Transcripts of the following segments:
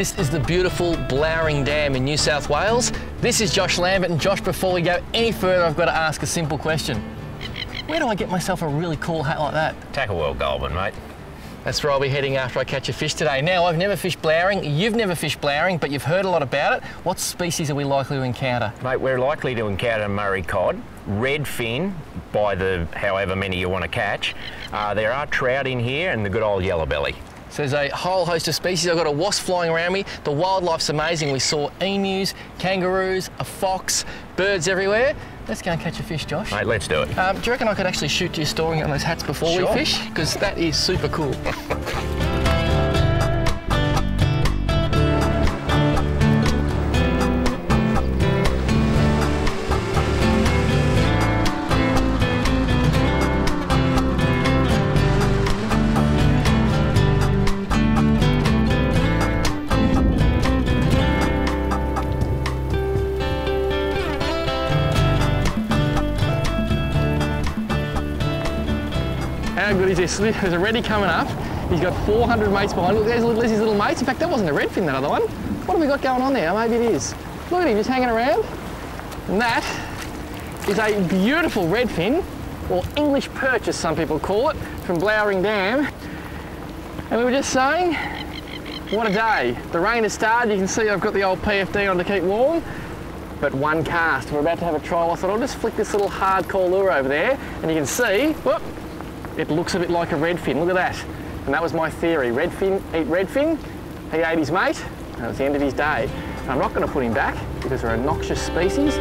This is the beautiful Blowering Dam in New South Wales. This is Josh Lambert, and Josh, before we go any further, I've got to ask a simple question. Where do I get myself a really cool hat like that? Tackle World Goulburn, mate. That's where I'll be heading after I catch a fish today. Now, I've never fished blowering, you've never fished blowering, but you've heard a lot about it. What species are we likely to encounter? Mate, we're likely to encounter Murray cod, red fin, by the however many you want to catch. Uh, there are trout in here and the good old yellow belly. So there's a whole host of species. I've got a wasp flying around me. The wildlife's amazing. We saw emus, kangaroos, a fox, birds everywhere. Let's go and catch a fish, Josh. Mate, let's do it. Um, do you reckon I could actually shoot you storing on those hats before Sure. we fish? Because that is super cool. How good is this? There's a reddy coming up. He's got 400 mates behind. Look, there's, his little mates. In fact, that wasn't a redfin, that other one. What have we got going on there? Maybe it is. Look at him, just hanging around. And that is a beautiful redfin, or English perch as some people call it, from Blowering Dam. And we were just saying, what a day. The rain has started. You can see I've got the old PFD on to keep warm. But one cast. We're about to have a trial. I thought I'll just flick this little hardcore lure over there, and you can see, whoop, it looks a bit like a redfin. Look at that. And that was my theory. Redfin eat redfin. He ate his mate. It was the end of his day. And I'm not going to put him back because they're a noxious species.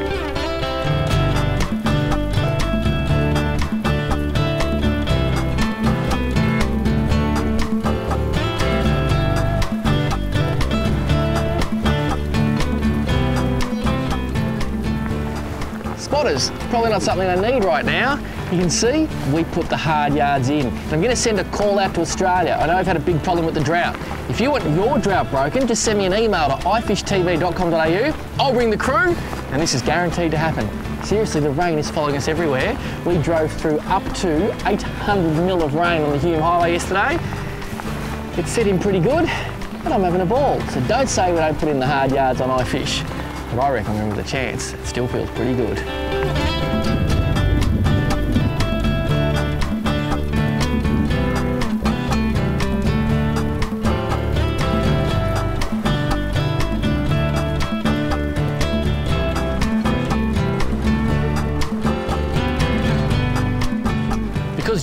Probably not something I need right now. You can see we put the hard yards in. And I'm going to send a call out to Australia. I know I've had a big problem with the drought. If you want your drought broken, just send me an email to ifishtv.com.au. I'll bring the crew, and this is guaranteed to happen. Seriously, the rain is following us everywhere. We drove through up to 800 mil of rain on the Hume Highway yesterday. It's sitting pretty good, but I'm having a ball. So don't say we don't put in the hard yards on iFish. But I reckon we're with a chance. It still feels pretty good.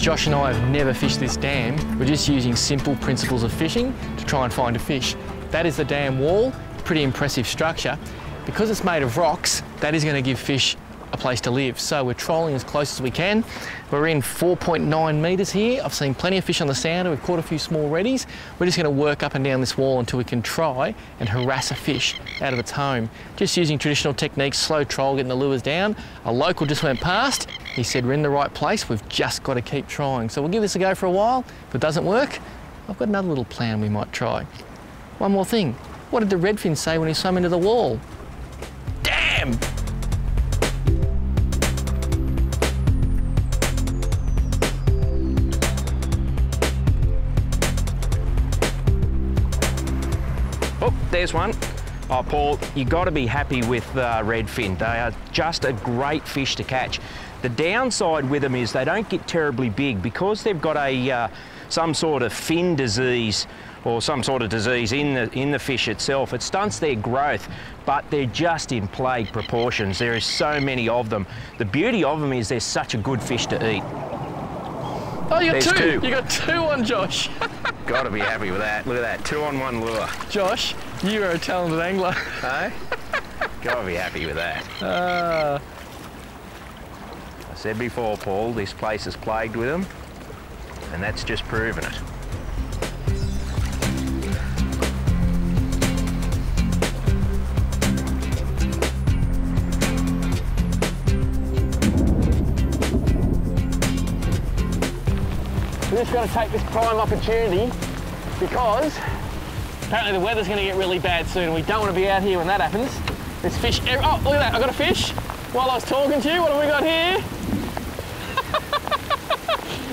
Josh and I have never fished this dam, we're just using simple principles of fishing to try and find a fish. That is the dam wall, pretty impressive structure. Because it's made of rocks, that is going to give fish a place to live. So we're trolling as close as we can. We're in 4.9 metres here. I've seen plenty of fish on the sounder. We've caught a few small reddies. We're just going to work up and down this wall until we can try and harass a fish out of its home. Just using traditional techniques, slow troll, getting the lures down. A local just went past. He said we're in the right place. We've just got to keep trying. So we'll give this a go for a while. If it doesn't work, I've got another little plan we might try. One more thing. What did the redfin say when he swam into the wall? Damn! Oh, there's one. Oh, Paul, you've got to be happy with uh, redfin. They are just a great fish to catch. The downside with them is they don't get terribly big because they've got a uh, some sort of fin disease or some sort of disease in the in the fish itself. It stunts their growth, but they're just in plague proportions. There is so many of them. The beauty of them is they're such a good fish to eat. Oh, you got There's two. two. You got two on Josh. got to be happy with that. Look at that, two on one lure. Josh, you are a talented angler. Hey? got to be happy with that. Uh, I said before, Paul, this place is plagued with them, and that's just proven it. we're just going to take this prime opportunity because apparently the weather's going to get really bad soon. We don't want to be out here when that happens. There's fish. Oh, look at that! I got a fish. While I was talking to you, what have we got here?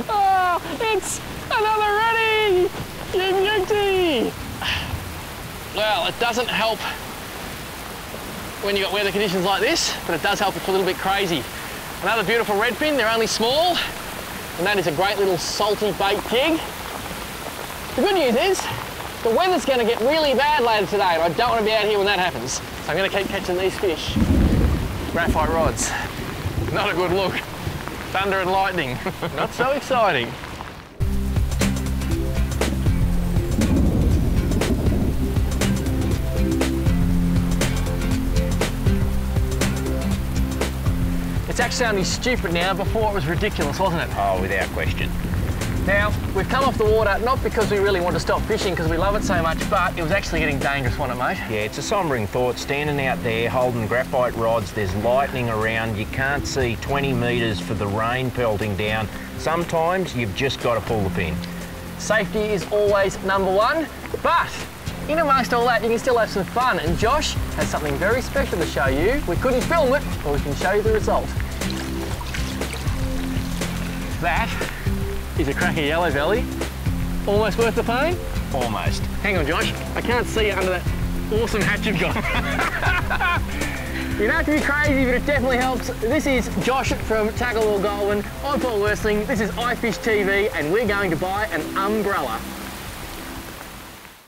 Oh, it's another reddy. You. Well, it doesn't help when you've got weather conditions like this, but it does help if a little bit crazy. Another beautiful redfin, they're only small, and that is a great little salty bait jig. The good news is, the weather's going to get really bad later today, and I don't want to be out here when that happens. So I'm going to keep catching these fish. Graphite rods. Not a good look. Thunder and lightning. Not so exciting. It's actually sounding stupid now. Before it was ridiculous, wasn't it? Oh, without question. Now, we've come off the water not because we really want to stop fishing because we love it so much, but it was actually getting dangerous, wasn't it, mate? Yeah, it's a sombering thought. Standing out there holding graphite rods, there's lightning around, you can't see 20 metres for the rain pelting down. Sometimes you've just got to pull the pin. Safety is always number one, but in amongst all that, you can still have some fun. And Josh has something very special to show you. We couldn't film it, but we can show you the result. That is a cracker yellow belly. Almost worth the pain. Almost. Hang on, Josh. I can't see you under that awesome hat you've got. you don't have to be crazy, but it definitely helps. This is Josh from Tackle World Goulburn. I'm Paul Worsteling. This is iFish TV, and we're going to buy an umbrella.